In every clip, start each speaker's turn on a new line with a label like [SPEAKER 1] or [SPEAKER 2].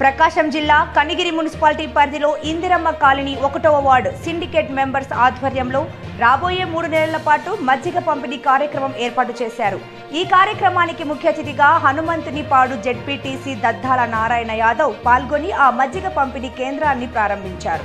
[SPEAKER 1] ప్రకాశం జిల్లా కనిగిరి మున్సిపాలిటీ పరిధిలో ఇందిరమ్మ కాలనీ ఒకటవ వార్డు సిండికేట్ మెంబర్స్ ఆధ్వర్యంలో రాబోయే మూడు నెలల పాటు మజ్జిగ పంపిణీ కార్యక్రమం ఏర్పాటు చేశారు. ఈ కార్యక్రమానికి ముఖ్య అతిథిగా హనుమంతుని పాడు జెడ్పీటీసీ దద్దాల నారాయణ యాదవ్ పాల్గొని ఆ మజ్జిగ పంపిణీ కేంద్రాన్ని ప్రారంభించారు.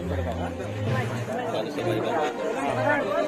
[SPEAKER 2] Terima kasih.